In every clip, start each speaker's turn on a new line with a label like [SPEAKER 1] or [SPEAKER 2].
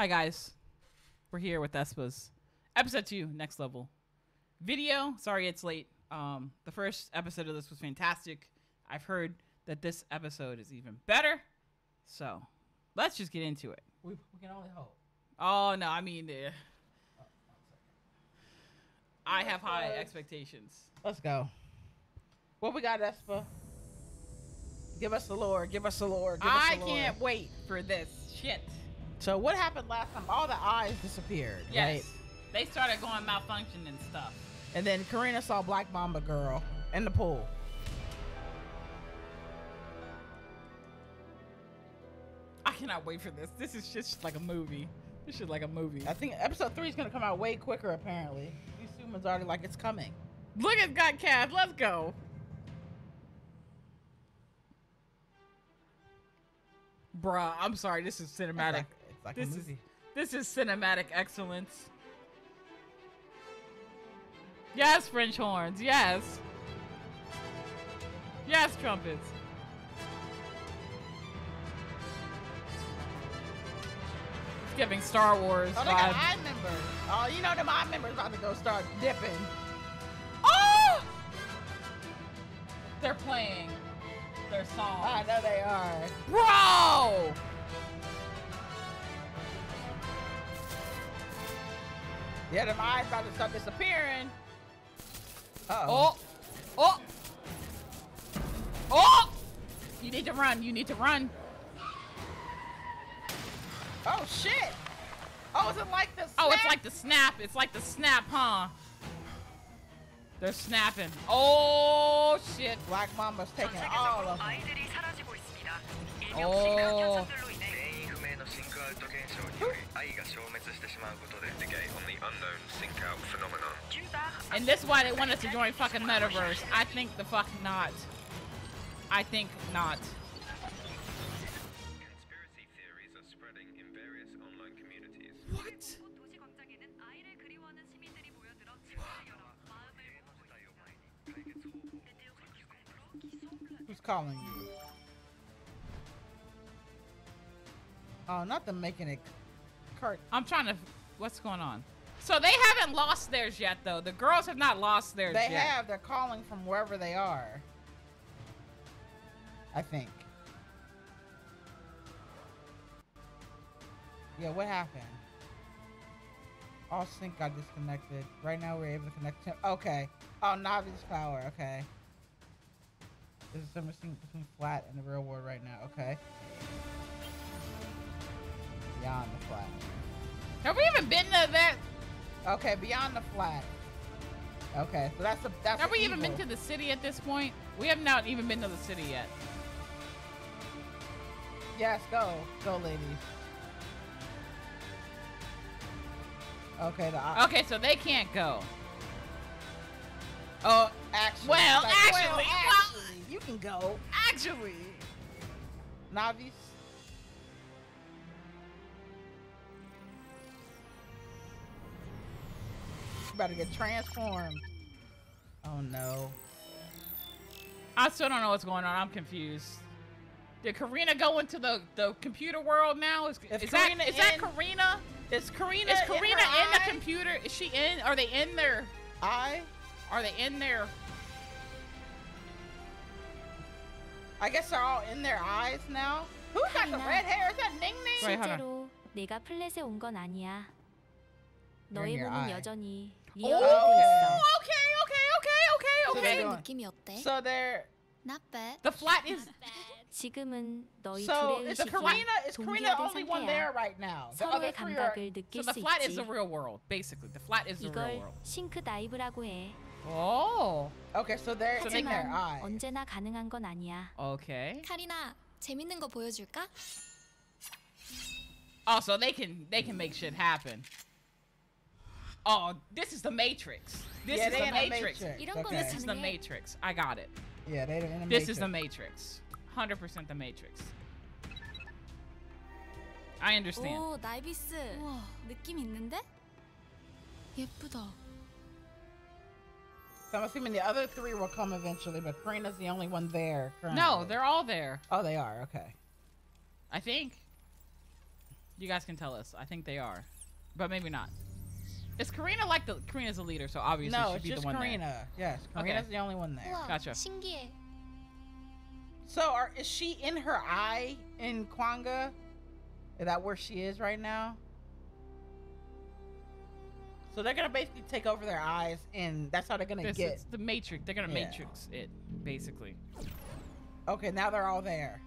[SPEAKER 1] Hi guys, we're here with Aespa's, episode two, next level video. Sorry it's late. Um, the first episode of this was fantastic. I've heard that this episode is even better, so let's just get into it.
[SPEAKER 2] We, we can only hope.
[SPEAKER 1] Oh no, I mean, uh, I have high expectations.
[SPEAKER 2] Let's go. What we got, Aespa? Give us the lore. Give us the lore. Give us
[SPEAKER 1] I
[SPEAKER 2] the lore.
[SPEAKER 1] can't wait for this shit.
[SPEAKER 2] So what happened last time? All the eyes disappeared,
[SPEAKER 1] Yes,
[SPEAKER 2] right?
[SPEAKER 1] they started going malfunction and stuff.
[SPEAKER 2] And then Karina saw Black Mamba girl in the pool.
[SPEAKER 1] I cannot wait for this. This is just like a movie. This is like a movie.
[SPEAKER 2] I think episode three is gonna come out way quicker. Apparently, these humans already like it's coming.
[SPEAKER 1] Look at God Cav. Let's go. Bruh, I'm sorry. This is cinematic.
[SPEAKER 2] Like, it's like
[SPEAKER 1] This
[SPEAKER 2] a
[SPEAKER 1] is- This is cinematic excellence. Yes, French horns. Yes. Yes, trumpets. It's giving Star Wars
[SPEAKER 2] Oh, they got
[SPEAKER 1] vibes.
[SPEAKER 2] eye members. Oh, you know them eye members about to go start dipping.
[SPEAKER 1] Oh! They're playing their song.
[SPEAKER 2] I know they are.
[SPEAKER 1] Bro!
[SPEAKER 2] Yeah, them eyes about to start disappearing. Uh
[SPEAKER 1] Oh! Oh! Oh! You need to run. You need to run.
[SPEAKER 2] Oh shit! Oh, is it like the?
[SPEAKER 1] Oh, it's like the snap. It's like the snap, huh? They're snapping. Oh, shit.
[SPEAKER 2] Black Mamba's taking all of them.
[SPEAKER 3] ア
[SPEAKER 1] and this is and why they wanted to join fucking metaverse. I think the fuck not. I think not.
[SPEAKER 4] Conspiracy theories are spreading in various online communities.
[SPEAKER 1] What?
[SPEAKER 2] Who's calling you? Oh, not the making it. Kurt.
[SPEAKER 1] I'm trying to. What's going on? So they haven't lost theirs yet, though. The girls have not lost theirs
[SPEAKER 2] They
[SPEAKER 1] yet.
[SPEAKER 2] have. They're calling from wherever they are. I think. Yeah, what happened? All sync got disconnected. Right now we're able to connect to Okay. Oh, Navi's power. Okay. This is something between flat and the real world right now. Okay. Beyond the flat.
[SPEAKER 1] Have we even been to that?
[SPEAKER 2] Okay, beyond the flat. Okay, so that's the that's.
[SPEAKER 1] Have we even been to the city at this point? We have not even been to the city yet.
[SPEAKER 2] Yes, go, go, ladies. Okay, the
[SPEAKER 1] Okay, so they can't go. Oh,
[SPEAKER 2] actually,
[SPEAKER 1] Well,
[SPEAKER 2] like,
[SPEAKER 1] actually, well-
[SPEAKER 2] actually, you can go.
[SPEAKER 1] actually.
[SPEAKER 2] Naevis. About to get transformed. Oh no.
[SPEAKER 1] I still don't know what's going on. I'm confused. Did Karina go into the, the computer world now? Is,
[SPEAKER 2] Is
[SPEAKER 1] is that
[SPEAKER 2] Karina
[SPEAKER 1] is that
[SPEAKER 2] in-
[SPEAKER 1] Karina?
[SPEAKER 2] Is Karina?
[SPEAKER 1] Is
[SPEAKER 2] in
[SPEAKER 1] Karina
[SPEAKER 2] her
[SPEAKER 1] in the
[SPEAKER 2] eye?
[SPEAKER 1] computer? Is she in? Are they in there?
[SPEAKER 2] eye?
[SPEAKER 1] Are they in there?
[SPEAKER 2] I guess they're all in their eyes now. Who got the
[SPEAKER 5] Karina.
[SPEAKER 2] red hair? Is that Ning Ning?
[SPEAKER 1] Wait, hold on.
[SPEAKER 5] 실제로 내가 플랫에 온 건 아니야.
[SPEAKER 2] You're in
[SPEAKER 5] 너의
[SPEAKER 2] your
[SPEAKER 5] 몸은
[SPEAKER 2] eye.
[SPEAKER 5] 여전히
[SPEAKER 2] Oh,
[SPEAKER 5] 리얼하고
[SPEAKER 2] okay.
[SPEAKER 5] 있어.
[SPEAKER 1] Okay, okay, okay, okay,
[SPEAKER 2] So
[SPEAKER 1] okay.
[SPEAKER 2] they're doing-
[SPEAKER 5] 느낌이 어때?
[SPEAKER 2] So they're
[SPEAKER 5] Not bad.
[SPEAKER 1] The flat is
[SPEAKER 5] 지금은 너희
[SPEAKER 2] so
[SPEAKER 5] 둘의
[SPEAKER 2] is
[SPEAKER 5] 의식이
[SPEAKER 2] Karina is Karina the
[SPEAKER 5] 동기화된
[SPEAKER 2] only one there
[SPEAKER 5] 상태야.
[SPEAKER 2] right now? The other
[SPEAKER 5] 서로의
[SPEAKER 2] three are
[SPEAKER 5] 감각을
[SPEAKER 1] so
[SPEAKER 5] 느낄
[SPEAKER 1] the
[SPEAKER 5] 수
[SPEAKER 1] flat is the
[SPEAKER 5] 있지.
[SPEAKER 1] real world, basically. The flat is the real
[SPEAKER 5] 이걸
[SPEAKER 1] world.
[SPEAKER 5] 싱크 다이브라고 해.
[SPEAKER 1] Oh,
[SPEAKER 2] Okay, so they're
[SPEAKER 1] So
[SPEAKER 2] in
[SPEAKER 1] they-
[SPEAKER 2] their
[SPEAKER 5] 하지만
[SPEAKER 2] eye.
[SPEAKER 5] 언제나 가능한 건 아니야.
[SPEAKER 1] okay.
[SPEAKER 6] 카리나 재밌는 거 보여줄까?
[SPEAKER 1] Oh, so they can they can make shit happen. Oh, this is the Matrix. This
[SPEAKER 2] yeah,
[SPEAKER 1] is the Matrix.
[SPEAKER 2] Matrix.
[SPEAKER 6] You don't
[SPEAKER 2] okay.
[SPEAKER 1] This is the Matrix. I got it.
[SPEAKER 2] Yeah, they in the
[SPEAKER 1] This is the Matrix. 100% the Matrix. I understand.
[SPEAKER 6] Oh, Naevis. Wow, 느낌 있는데? 예쁘다.
[SPEAKER 2] So I'm assuming the other three will come eventually, but Karina's the only one there. Currently.
[SPEAKER 1] No, they're all there.
[SPEAKER 2] Oh, they are. Okay.
[SPEAKER 1] I think. You guys can tell us. I think they are. But maybe not. Is Karina like the Karina's a leader, so obviously
[SPEAKER 2] no,
[SPEAKER 1] she'd be the one
[SPEAKER 2] No,
[SPEAKER 1] it's
[SPEAKER 2] just
[SPEAKER 1] Karina.
[SPEAKER 2] Yes, Karina's okay. the only one there.
[SPEAKER 1] Gotcha.
[SPEAKER 2] So, are, is she in her eye in Kwangya? Is that where she is right now? So they're gonna basically take over their eyes, and that's how they're gonna
[SPEAKER 1] this,
[SPEAKER 2] get.
[SPEAKER 1] It's the Matrix. They're gonna
[SPEAKER 2] yeah.
[SPEAKER 1] Matrix it, basically.
[SPEAKER 2] Okay, now they're all there.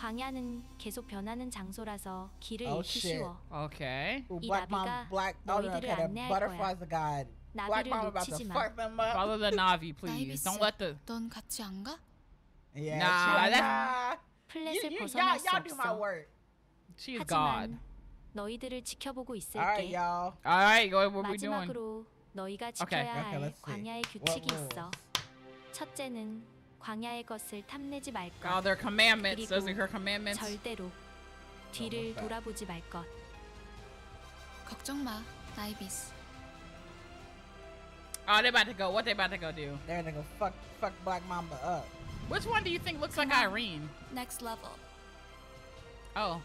[SPEAKER 5] 광야는 계속 변하는 장소라서 길을
[SPEAKER 2] Oh,
[SPEAKER 5] 잃기
[SPEAKER 2] shit.
[SPEAKER 5] 쉬워.
[SPEAKER 1] Okay.
[SPEAKER 2] Ooh,
[SPEAKER 5] 이
[SPEAKER 2] Black Mom,
[SPEAKER 5] 나비가
[SPEAKER 2] Black. Oh, no,
[SPEAKER 5] 너희들을
[SPEAKER 2] okay, the
[SPEAKER 5] 안내할
[SPEAKER 2] butterfly's the god. Black
[SPEAKER 5] 나비를
[SPEAKER 2] Mom about to
[SPEAKER 5] 놓치지 마.
[SPEAKER 2] fuck them up.
[SPEAKER 1] Follow the Navi, please.
[SPEAKER 6] 나이비스,
[SPEAKER 1] Don't let the.
[SPEAKER 6] 넌 같이 안 가?
[SPEAKER 2] Yeah,
[SPEAKER 1] Nah,
[SPEAKER 2] like,
[SPEAKER 1] that's-.
[SPEAKER 2] You,
[SPEAKER 5] 플랫을
[SPEAKER 2] you, y'all,
[SPEAKER 5] 벗어날 수
[SPEAKER 2] y'all do my
[SPEAKER 5] 없어.
[SPEAKER 2] work.
[SPEAKER 1] She is God.
[SPEAKER 5] 하지만 너희들을 지켜보고
[SPEAKER 2] All right,
[SPEAKER 5] 있을게.
[SPEAKER 2] y'all.
[SPEAKER 1] All right, go. What we doing?
[SPEAKER 5] 마지막으로 너희가
[SPEAKER 1] Okay.
[SPEAKER 5] 지켜야
[SPEAKER 2] Okay,
[SPEAKER 5] 할
[SPEAKER 2] let's see.
[SPEAKER 5] 광야의
[SPEAKER 2] What
[SPEAKER 5] 규칙이
[SPEAKER 2] rules?
[SPEAKER 5] 있어. 첫째는 광야의 것을 탐내지 말 것.
[SPEAKER 1] God, their commandments. Those are her commandments.
[SPEAKER 5] 절대로 뒤를 돌아보지 말 것.
[SPEAKER 6] 걱정 마, 나이비스.
[SPEAKER 1] Oh, they about to go. What they about to go do?
[SPEAKER 2] They're gonna go fuck, fuck Black Mamba up.
[SPEAKER 1] Which one do you think looks like Irene?
[SPEAKER 6] Next level.
[SPEAKER 1] Oh.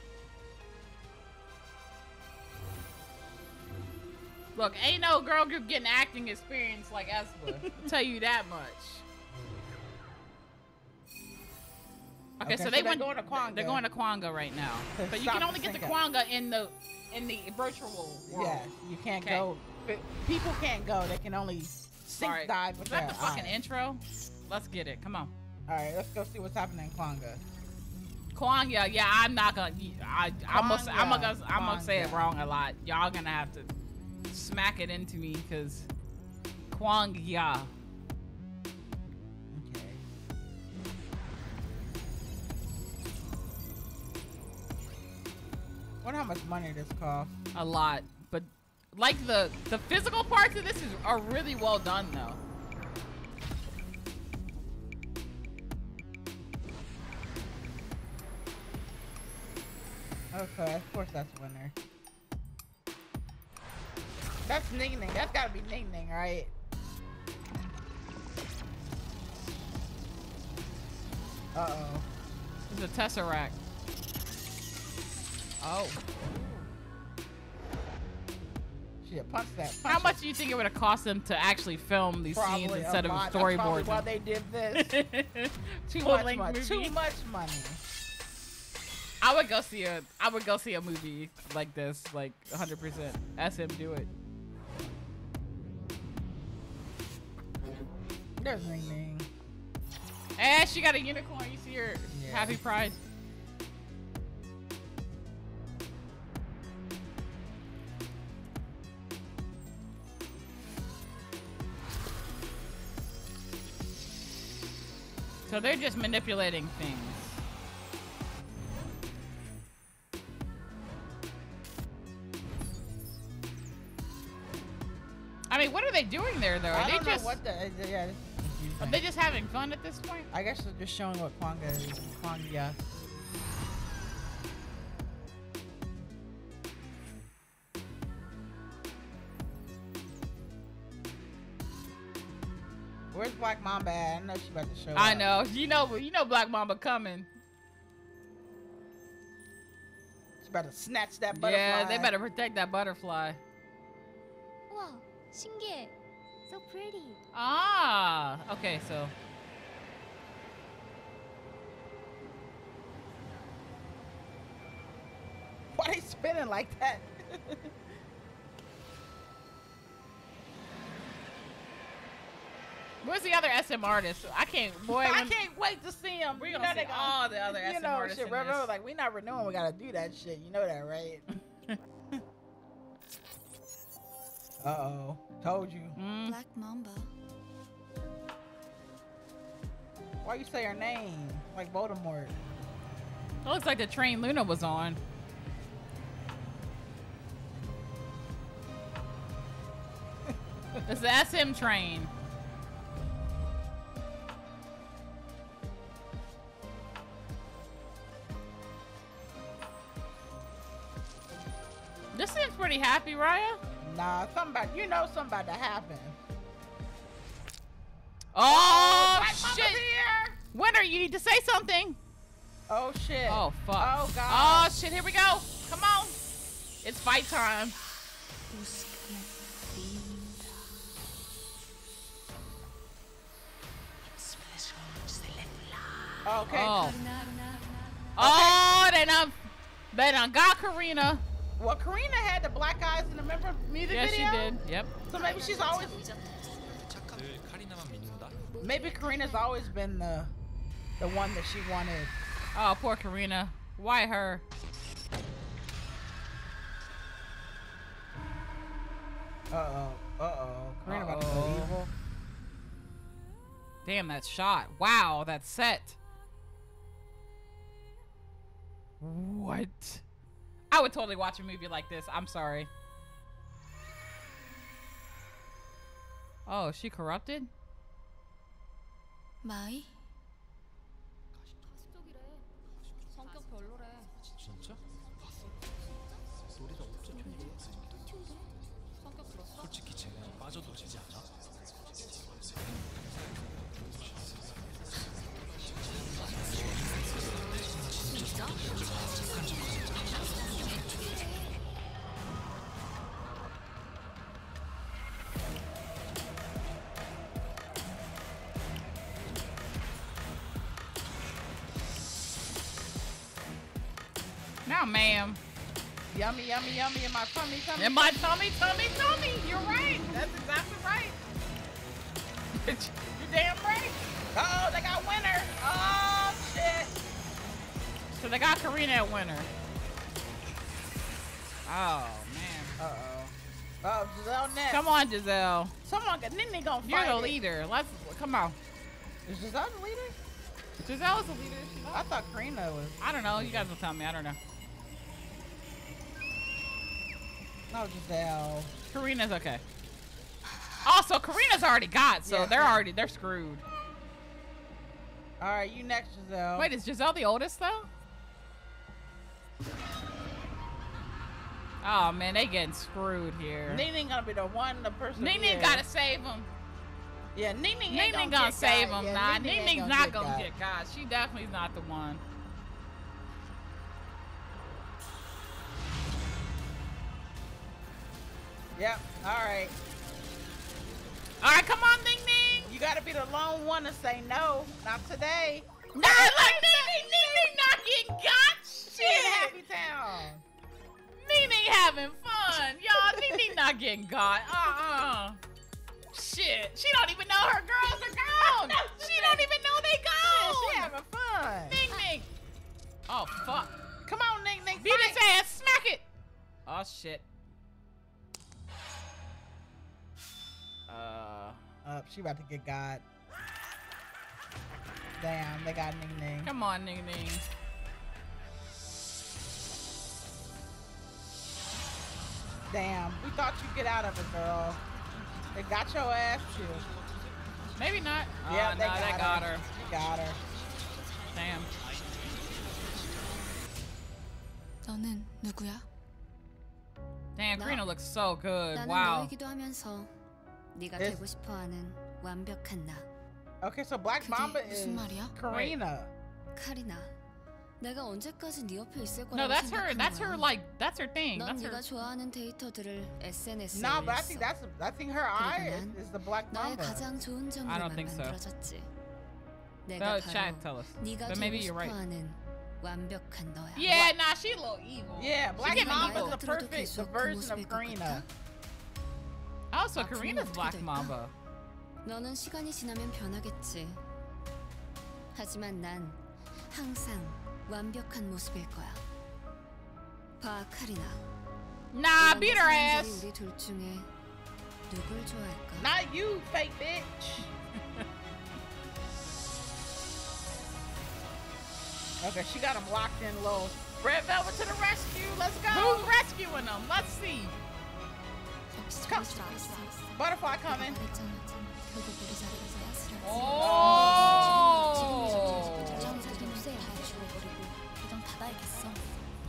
[SPEAKER 1] Look, ain't no girl group getting acting experience like Aespa. tell you that much. Okay,
[SPEAKER 2] Okay,
[SPEAKER 1] so
[SPEAKER 2] so
[SPEAKER 1] they went.
[SPEAKER 2] going to Kwangya.
[SPEAKER 1] They're going to Kwangya right now, but you can only get to Kwangya in the in the virtual world.
[SPEAKER 2] Yes, you can't
[SPEAKER 1] Okay.
[SPEAKER 2] go. People can't go. They can only sync
[SPEAKER 1] Alright.
[SPEAKER 2] dive with
[SPEAKER 1] Is that the fucking
[SPEAKER 2] eyes.
[SPEAKER 1] intro? Let's get it. Come on.
[SPEAKER 2] All right, let's go see what's happening in Kwangya.
[SPEAKER 1] Kwangya, yeah, I'm not gonna. I, I'm gonna, I'm gonna, I'm gonna say it wrong a lot. Y'all gonna have to smack it into me, cause
[SPEAKER 2] Kwangya. Wonder how much money this costs.
[SPEAKER 1] a lot, but like the the physical parts of this is are really well done though.
[SPEAKER 2] Okay, of course that's Winter. That's Ning Ning. That's gotta be Ning Ning, right? Uh oh.
[SPEAKER 1] It's a tesseract. Oh,
[SPEAKER 2] Shit, punch that. Punch
[SPEAKER 1] how
[SPEAKER 2] it.
[SPEAKER 1] much do you think it would have cost them to actually film these scenes
[SPEAKER 2] Probably a
[SPEAKER 1] instead of
[SPEAKER 2] lot. That's
[SPEAKER 1] storyboards?
[SPEAKER 2] Why they did this? Too much money.
[SPEAKER 1] movie.
[SPEAKER 2] Too much money.
[SPEAKER 1] I would go see a I would go see a movie like this, like 100%. Ask him do it.
[SPEAKER 2] There's Ning Ning.
[SPEAKER 1] And she got a unicorn. You see her
[SPEAKER 2] Yeah.
[SPEAKER 1] happy pride. So they're just manipulating things. I mean, what are they doing there, though? Are
[SPEAKER 2] I
[SPEAKER 1] they
[SPEAKER 2] don't know what the... Uh, yeah,
[SPEAKER 1] are they just having fun at this point?
[SPEAKER 2] I guess they're just showing what Kwangya is. Kwangya, Where's Black Mamba at? I know she's about to show
[SPEAKER 1] I
[SPEAKER 2] up.
[SPEAKER 1] know. You know. You know. Black Mamba coming.
[SPEAKER 2] She's about to snatch that butterfly.
[SPEAKER 1] Yeah, they better protect that butterfly.
[SPEAKER 6] 우와, 신기해.
[SPEAKER 5] So pretty.
[SPEAKER 1] Ah. Okay. So.
[SPEAKER 2] Why they spinning like that?
[SPEAKER 1] Where's the other SM artist? I can't. Boy,
[SPEAKER 2] I can't wait to see him.
[SPEAKER 1] We're gonna see all the other
[SPEAKER 2] you
[SPEAKER 1] SM
[SPEAKER 2] know,
[SPEAKER 1] artists
[SPEAKER 2] shit.
[SPEAKER 1] in
[SPEAKER 2] Remember,
[SPEAKER 1] this.
[SPEAKER 2] like we not renewing. We gotta do that shit. You know that, right? uh oh. Told you.
[SPEAKER 1] Mm.
[SPEAKER 6] Black Mamba.
[SPEAKER 2] Why you say her name like Voldemort?
[SPEAKER 1] It looks like the train Luna was on. it's the SM train. This seems pretty happy, Raya.
[SPEAKER 2] Nah, something about you know something about to happen.
[SPEAKER 1] Oh,
[SPEAKER 2] Black
[SPEAKER 1] shit!
[SPEAKER 2] here.
[SPEAKER 1] Winter, you need to say something.
[SPEAKER 2] Oh shit.
[SPEAKER 1] Oh fuck.
[SPEAKER 2] Oh God.
[SPEAKER 1] Oh shit! Here we go. Come on. It's fight time.
[SPEAKER 2] Okay.
[SPEAKER 1] Oh. Oh, they done, they done got Karina.
[SPEAKER 2] Well, Karina had the black eyes in the member music
[SPEAKER 1] yeah,
[SPEAKER 2] video.
[SPEAKER 1] Yeah, she did. Yep.
[SPEAKER 2] So maybe she's always. Maybe Karina's always been the the one that she wanted.
[SPEAKER 1] Oh, poor Karina. Why her?
[SPEAKER 2] Uh oh. Uh oh. Karina uh -oh. about to go evil.
[SPEAKER 1] Damn that shot. Wow, that set. What? I would totally watch a movie like this. I'm sorry. Oh, she corrupted?
[SPEAKER 6] 마
[SPEAKER 1] Ma'am.
[SPEAKER 2] Yummy, yummy, yummy in my tummy, tummy.
[SPEAKER 1] In my tummy, tummy, tummy. You're right. That's exactly right. You're damn right.
[SPEAKER 2] Uh oh, they got Winter. Oh shit.
[SPEAKER 1] So they got Karina at Winter. Oh man.
[SPEAKER 2] Uh oh. Oh, Giselle next.
[SPEAKER 1] Come on, Giselle.
[SPEAKER 2] Someone Nene gonna fight.
[SPEAKER 1] You're the
[SPEAKER 2] it.
[SPEAKER 1] leader. Let's come on.
[SPEAKER 2] Is Giselle the leader?
[SPEAKER 1] Giselle is the leader.
[SPEAKER 2] I thought Karina was.
[SPEAKER 1] I don't know. You guys will tell me. I don't know.
[SPEAKER 2] No, Giselle.
[SPEAKER 1] Karina's okay. Also, Karina's already got, so
[SPEAKER 2] Yeah.
[SPEAKER 1] they're already they're screwed.
[SPEAKER 2] All right, you next, Giselle.
[SPEAKER 1] Wait, is Giselle the oldest though? Oh man, they getting screwed here.
[SPEAKER 2] Nene gonna be the one, the person.
[SPEAKER 1] Nene gotta save him.
[SPEAKER 2] Yeah, Nene ain't
[SPEAKER 1] Nene
[SPEAKER 2] gonna,
[SPEAKER 1] gonna, save him.
[SPEAKER 2] Yeah,
[SPEAKER 1] nah,
[SPEAKER 2] Nene
[SPEAKER 1] Nene's not gonna
[SPEAKER 2] God.
[SPEAKER 1] get God. She definitely's not the one.
[SPEAKER 2] Yep. All right.
[SPEAKER 1] All right, come on, Ning Ning.
[SPEAKER 2] You gotta be the lone one to say no. Not today.
[SPEAKER 1] Nah, like Ning Ning, Ning not getting got.
[SPEAKER 2] Shit. Happy Town.
[SPEAKER 1] Ning Ning having fun, y'all. Ning Ning not getting got. Uh-uh. Shit, she don't even know her girls are gone. she don't even know they
[SPEAKER 2] Yeah,
[SPEAKER 1] gone.
[SPEAKER 2] she having fun.
[SPEAKER 1] Ning Ning. Oh fuck.
[SPEAKER 2] Come on, Ning Ning.
[SPEAKER 1] Beat his ass. Smack it. Oh shit. Uh.
[SPEAKER 2] Up, she about to get God. Damn, they got Ning Ning.
[SPEAKER 1] Come on, Ning Ning.
[SPEAKER 2] Damn, we thought you'd get out of it, girl. They got your ass too.
[SPEAKER 1] Maybe not.
[SPEAKER 2] Yeah,
[SPEAKER 1] oh,
[SPEAKER 2] they
[SPEAKER 1] no,
[SPEAKER 2] got,
[SPEAKER 1] they got her.
[SPEAKER 2] They got her.
[SPEAKER 1] Damn.
[SPEAKER 6] 너는 누구야?
[SPEAKER 1] Damn,
[SPEAKER 6] 나-
[SPEAKER 1] Karina looks so good.
[SPEAKER 6] 나는
[SPEAKER 1] Wow.
[SPEAKER 6] 너이기도 하면서 네가
[SPEAKER 2] It's-
[SPEAKER 6] 되고 싶어하는 완벽한 나
[SPEAKER 2] Okay, so Black
[SPEAKER 6] 그게
[SPEAKER 2] Mamba is
[SPEAKER 6] 무슨 말이야?
[SPEAKER 2] Karina.
[SPEAKER 6] 카리나. 내가 언제까지 네 옆에 있을 거라고
[SPEAKER 1] No, that's her.
[SPEAKER 6] 생각하는
[SPEAKER 1] That's her.
[SPEAKER 6] 거야?
[SPEAKER 1] Like, that's her thing.
[SPEAKER 6] 넌
[SPEAKER 1] That's
[SPEAKER 6] 네가
[SPEAKER 1] her.
[SPEAKER 6] 좋아하는 데이터들을 SNS에
[SPEAKER 2] No, but I
[SPEAKER 6] 올렸어.
[SPEAKER 2] think that's I think her eye is,
[SPEAKER 6] 난
[SPEAKER 2] is the Black
[SPEAKER 6] 너의
[SPEAKER 2] Mamba.
[SPEAKER 6] 가장 좋은
[SPEAKER 1] I
[SPEAKER 6] 점으로만
[SPEAKER 1] don't think so.
[SPEAKER 6] 만들어졌지.
[SPEAKER 1] No,
[SPEAKER 6] 내가
[SPEAKER 1] chat,
[SPEAKER 6] 바로
[SPEAKER 1] tell us.
[SPEAKER 6] 네가
[SPEAKER 1] But
[SPEAKER 6] 되고
[SPEAKER 1] maybe you're right.
[SPEAKER 6] 싶어하는 완벽한 너야.
[SPEAKER 1] Yeah, nah, she a little evil.
[SPEAKER 2] Yeah, Black
[SPEAKER 1] getting
[SPEAKER 2] Mamba
[SPEAKER 1] evil.
[SPEAKER 2] is the perfect the
[SPEAKER 6] 계속 그
[SPEAKER 2] version of
[SPEAKER 6] 모습일 것
[SPEAKER 2] Karina.
[SPEAKER 6] 같아?
[SPEAKER 1] Also,
[SPEAKER 6] 앞으로는
[SPEAKER 1] Karina's
[SPEAKER 6] 어떻게
[SPEAKER 1] Black
[SPEAKER 6] 될까?
[SPEAKER 1] Mamba.
[SPEAKER 6] 너는 시간이 지나면 변하겠지. 하지만 난 항상 완벽한 모습일 거야. 봐, 카리나.
[SPEAKER 1] Nah,
[SPEAKER 6] 이런
[SPEAKER 1] beat her
[SPEAKER 6] 사람들이
[SPEAKER 1] ass.
[SPEAKER 6] 우리 둘 중에 누굴 좋아할까?
[SPEAKER 2] Not you, fake bitch. okay, she got him locked in low. Red Velvet to the rescue. Let's go.
[SPEAKER 1] Who's rescuing them? Let's see.
[SPEAKER 6] Stop.
[SPEAKER 2] Butterfly coming.
[SPEAKER 1] Oh.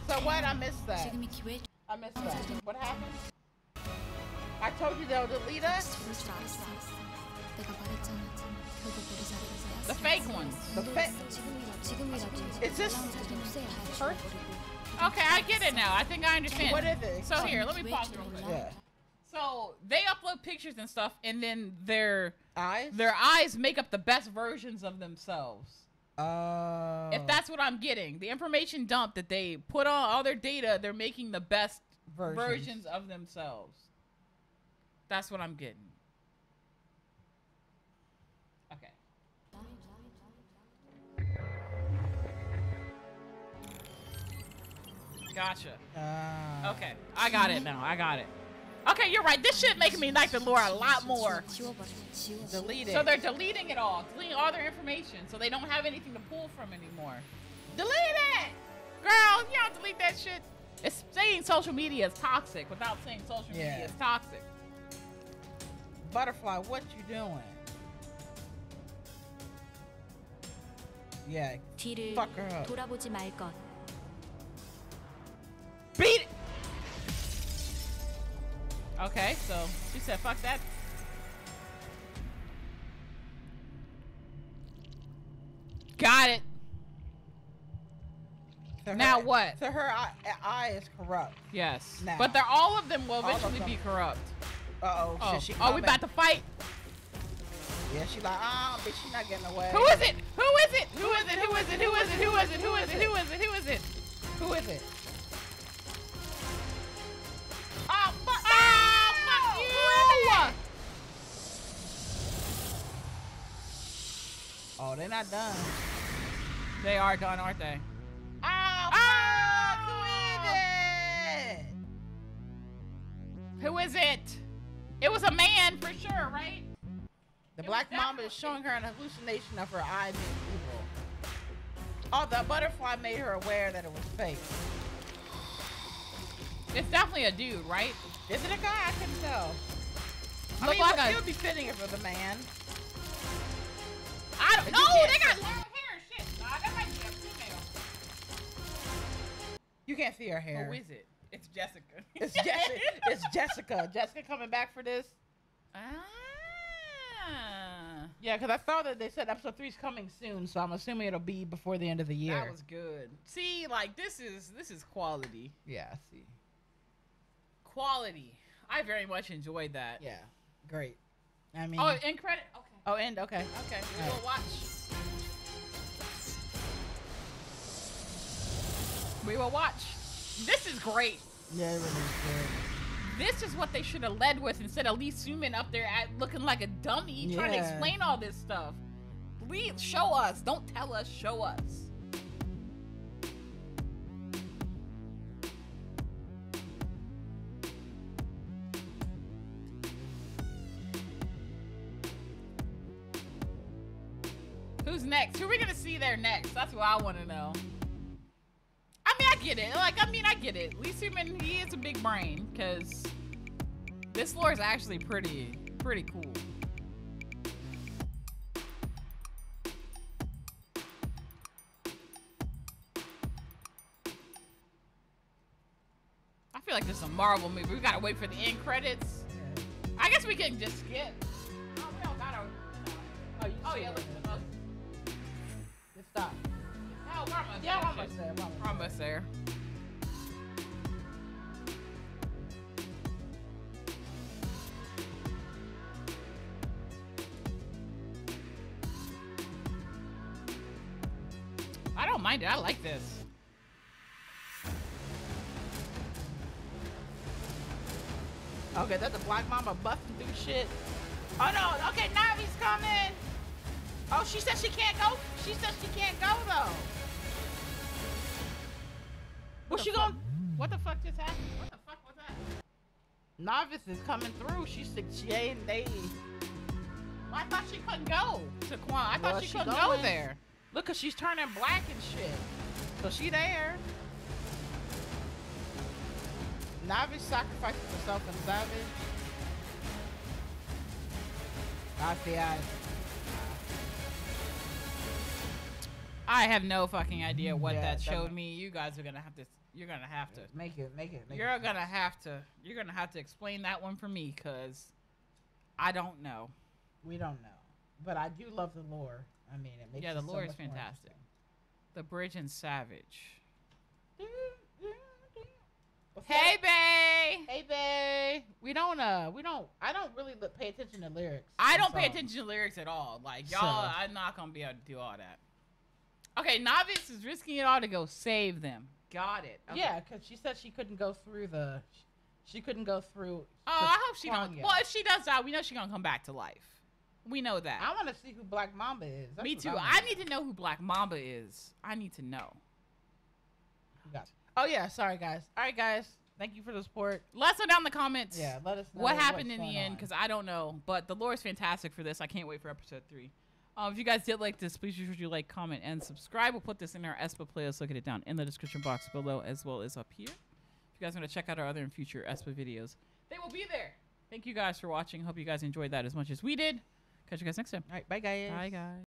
[SPEAKER 2] So what? I missed that. I missed that. What happened? I told you they'll delete us.
[SPEAKER 1] The fake ones.
[SPEAKER 2] The
[SPEAKER 6] fake.
[SPEAKER 2] Is this her?
[SPEAKER 1] Okay, I get it now. I think I understand.
[SPEAKER 2] What is it?
[SPEAKER 1] So here, let me pause real quick.
[SPEAKER 2] Yeah.
[SPEAKER 1] So they upload pictures and stuff, and then their
[SPEAKER 2] Eyes?
[SPEAKER 1] their eyes make up the best versions of themselves.
[SPEAKER 2] Uh,
[SPEAKER 1] If that's what I'm getting, the information dump that they put on all their data, they're making the best
[SPEAKER 2] versions.
[SPEAKER 1] versions of themselves. That's what I'm getting. Okay. Gotcha.
[SPEAKER 2] Uh,
[SPEAKER 1] Okay, I got it now. I got it. Okay, you're right. This shit making me like the lore a lot more.
[SPEAKER 2] Deleted.
[SPEAKER 1] So they're deleting it all, deleting all their information, so they don't have anything to pull from anymore. Delete it, girl. You don't delete that shit. It's saying social media is toxic without saying social
[SPEAKER 2] yeah.
[SPEAKER 1] media is toxic.
[SPEAKER 2] Butterfly, what you doing? Yeah, fuck her up.
[SPEAKER 1] Okay, so she said, "Fuck that." Got it. Now
[SPEAKER 2] her-
[SPEAKER 1] what?
[SPEAKER 2] To her eye, eye is corrupt.
[SPEAKER 1] Yes,
[SPEAKER 2] Now.
[SPEAKER 1] but they're all of them will eventually
[SPEAKER 2] them.
[SPEAKER 1] be corrupt.
[SPEAKER 2] Uh oh.
[SPEAKER 1] Oh,
[SPEAKER 2] she
[SPEAKER 1] oh, we about to fight.
[SPEAKER 2] Yeah, she like, ah, bitch, she not getting away.
[SPEAKER 1] Who is it? Who is it? Who is it? Who is it? Who is it? Who is it? Who is it? Who is it? Who is it?
[SPEAKER 2] Who is it?
[SPEAKER 1] Oh, Oh,
[SPEAKER 2] they're not done.
[SPEAKER 1] They are done, aren't they?
[SPEAKER 2] Oh,
[SPEAKER 1] Ah!
[SPEAKER 2] who is it?
[SPEAKER 1] It? Was a man for sure, right?
[SPEAKER 2] The
[SPEAKER 1] It
[SPEAKER 2] black
[SPEAKER 1] was
[SPEAKER 2] mamba is showing her an hallucination of her eye being evil. Oh, the butterfly made her aware that it was fake.
[SPEAKER 1] It's definitely a dude, right?
[SPEAKER 2] Is it a guy? I couldn't tell. I mean,
[SPEAKER 1] like
[SPEAKER 2] but
[SPEAKER 1] a-
[SPEAKER 2] it would be fitting for the man.
[SPEAKER 1] I don't know.
[SPEAKER 2] you can't
[SPEAKER 1] They got
[SPEAKER 2] see-
[SPEAKER 1] long hair and shit. Nah, that might be a female.
[SPEAKER 2] You can't see her hair.
[SPEAKER 1] Who is it? It's Jessica.
[SPEAKER 2] It's Jessica. it's Jessica. Jessica coming back for this.
[SPEAKER 1] Ah.
[SPEAKER 2] Yeah, because I saw that they said episode three's coming soon, so I'm assuming it'll be before the end of the year.
[SPEAKER 1] That was good. See, like this is this is quality.
[SPEAKER 2] yeah. I See.
[SPEAKER 1] Quality. I very much enjoyed that.
[SPEAKER 2] Yeah. Great. I mean.
[SPEAKER 1] Oh, in credit. Okay.
[SPEAKER 2] Oh, and okay.
[SPEAKER 1] Okay. We will watch. We will watch. This is great.
[SPEAKER 2] Yeah, it really is good.
[SPEAKER 1] This is what they should have led with instead of Lee Soo-man up there at looking like a dummy trying to explain all this stuff. Please show us. Don't tell us. Show us. Next? Who are we gonna see there next? That's what I want to know. I mean, I get it. Like, I mean, I get it. Lee Soo-man, he is a big brain because this lore is actually pretty, pretty cool. I feel like this is a Marvel movie. We gotta wait for the end credits. I guess we can just skip. Oh, we don't gotta.
[SPEAKER 2] Oh, you
[SPEAKER 1] Oh yeah, look at
[SPEAKER 2] Yeah,
[SPEAKER 1] there.
[SPEAKER 2] there.
[SPEAKER 1] I don't mind it. I like this.
[SPEAKER 2] Okay, that's a black mama busting through shit. Oh no, okay, Navi's coming. Oh, she said she can't go. She said she can't go though. What's she going?
[SPEAKER 1] What the fuck just happened? What the fuck was that?
[SPEAKER 2] Naevis is coming through. She said she ain't they.
[SPEAKER 1] I thought she couldn't go to Quan. I thought
[SPEAKER 2] Well,
[SPEAKER 1] she,
[SPEAKER 2] she
[SPEAKER 1] couldn't
[SPEAKER 2] going.
[SPEAKER 1] go there.
[SPEAKER 2] Look, cause she's turning black and shit. So she there. Naevis sacrifices herself and Savage. I see. I.
[SPEAKER 1] I have no fucking idea what
[SPEAKER 2] Yeah,
[SPEAKER 1] that showed me. You guys are gonna have to. You're gonna have to.
[SPEAKER 2] Make it. Make it. Make
[SPEAKER 1] You're
[SPEAKER 2] it.
[SPEAKER 1] gonna have to. You're gonna have to explain that one for me, cause I don't know.
[SPEAKER 2] We don't know. but I do love the lore. I mean, it makes
[SPEAKER 1] Yeah, the
[SPEAKER 2] so
[SPEAKER 1] lore is fantastic. The Bridge and Savage. Hey? Bay.
[SPEAKER 2] Hey, babe. We don't. Uh, we don't. I don't really pay attention to lyrics.
[SPEAKER 1] I don't pay attention to lyrics at all. Like y'all,
[SPEAKER 2] So-
[SPEAKER 1] I'm not gonna be able to do all that. Okay, Naevis is risking it all to go save them. Got it. Okay.
[SPEAKER 2] Yeah, because she said she couldn't go through the. She couldn't go through.
[SPEAKER 1] Oh, I hope she don't.
[SPEAKER 2] Kwangya.
[SPEAKER 1] Well, if she does die, we know she's gonna come back to life. We know that.
[SPEAKER 2] I want to see who Black Mamba is. That's
[SPEAKER 1] Me too.
[SPEAKER 2] wanna
[SPEAKER 1] I need to know who Black Mamba is. I need to know.
[SPEAKER 2] Who got- Oh yeah, sorry guys. All right, guys. Thank you for the support.
[SPEAKER 1] Let us know down in the comments.
[SPEAKER 2] Yeah, let us know
[SPEAKER 1] what happened in
[SPEAKER 2] going
[SPEAKER 1] the end because I don't know. But the lore is fantastic for this. I can't wait for episode three. Um, if you guys did like this, please be sure to like, comment, and subscribe. We'll put this in our Aespa playlist. Look at it down in the description box below as well as up here. If you guys want to check out our other and future Aespa videos, they will be there. Thank you guys for watching. Hope you guys enjoyed that as much as we did. Catch you guys next time.
[SPEAKER 2] All right, bye guys.
[SPEAKER 1] Bye, guys.